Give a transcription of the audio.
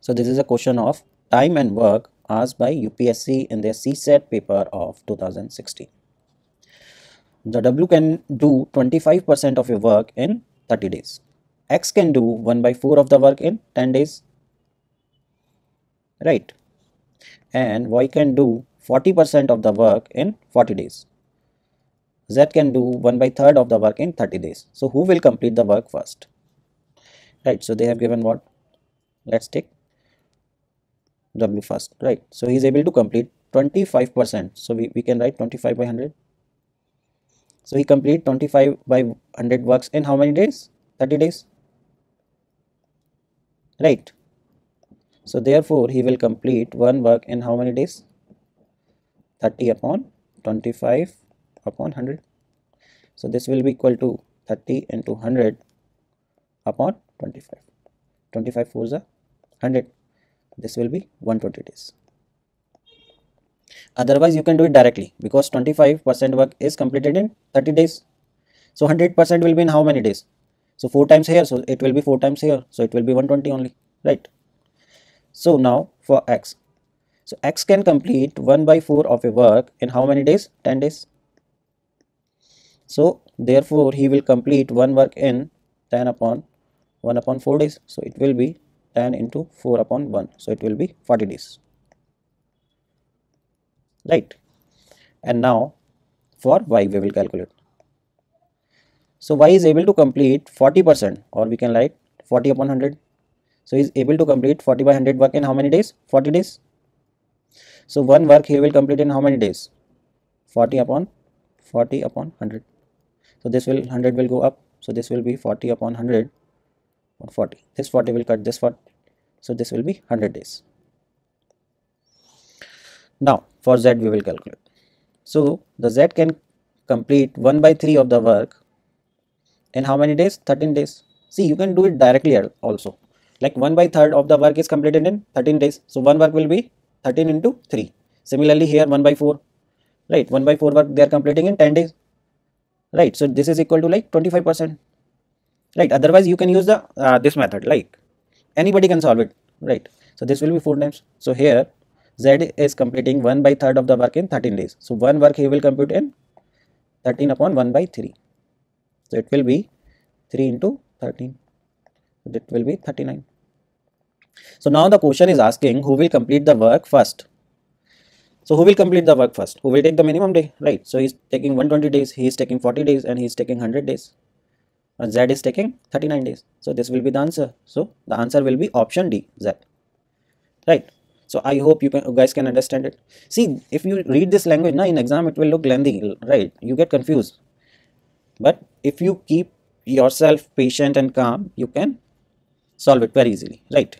So this is a question of time and work asked by UPSC in their CSAT paper of 2016. The W can do 25% of your work in 30 days. X can do 1 by 4 of the work in 10 days. Right. And Y can do 40% of the work in 40 days. Z can do 1 by 3rd of the work in 30 days. So who will complete the work first? Right. So they have given what? Let's take W first. Right. So he is able to complete 25%. So we, we can write 25 by 100. So he complete 25 by 100 works in how many days? 30 days. Right. So therefore he will complete one work in how many days? 30 upon 25 upon 100. So this will be equal to 30 into 100 upon 25. 25 4 is 100. This will be 120 days. Otherwise you can do it directly because 25% work is completed in 30 days. So 100% will be in how many days? So 4 times here, so it will be 4 times here. So it will be 120 only, right? So now for x. So x can complete 1 by 4 of a work in how many days? 10 days. So therefore he will complete one work in 10 upon 1 upon 4 days. So it will be 10 into 4 upon 1. So it will be 40 days. Right. And now for y we will calculate. So y is able to complete 40% or we can write 40 upon 100. So he is able to complete 40 by 100 work in how many days? 40 days. So one work he will complete in how many days? 40 upon 40 upon 100 so this will 100 will go up so this will be 40 upon 100 or 40 this 40 will cut this 40 so this will be 100 days. Now for z we will calculate. So the z can complete 1 by 3 of the work in how many days? 13 days. See you can do it directly also. Like 1 by third of the work is completed in 13 days. So one work will be 13 into 3 similarly here 1 by 4 right 1 by 4 work they are completing in 10 days. Right so this is equal to like 25 percent right otherwise you can use the uh, this method like anybody can solve it right so this will be four times so here z is completing 1 by third of the work in 13 days so one work he will compute in 13 upon 1 by 3 so it will be 3 into 13 it will be 39 so now the question is asking who will complete the work first so who will complete the work first? Who will take the minimum day? Right. So he's taking 120 days, he is taking 40 days and he is taking 100 days. And Z is taking 39 days. So this will be the answer. So the answer will be option D, Z. Right. So I hope you, can, you guys can understand it. See, if you read this language now in exam, it will look lengthy, right? You get confused. But if you keep yourself patient and calm, you can solve it very easily, right?